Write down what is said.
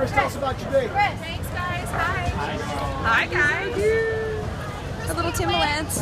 Chris, tell us about your day. Thanks, guys. Hi. Hi guys. A little Timberlands.